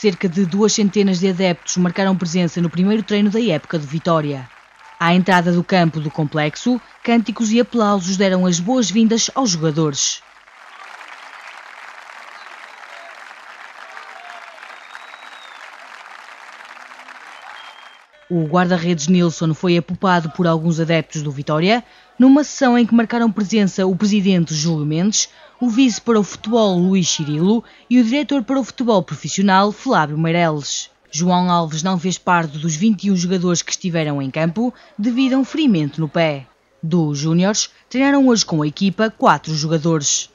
Cerca de duas centenas de adeptos marcaram presença no primeiro treino da época de Vitória. À entrada do campo do complexo, cânticos e aplausos deram as boas-vindas aos jogadores. O guarda-redes Nilson foi apupado por alguns adeptos do Vitória, numa sessão em que marcaram presença o presidente Júlio Mendes, o vice para o futebol Luís Cirilo e o diretor para o futebol profissional Flávio Meireles. João Alves não fez parte dos 21 jogadores que estiveram em campo devido a um ferimento no pé. Dos Júniores, treinaram hoje com a equipa quatro jogadores.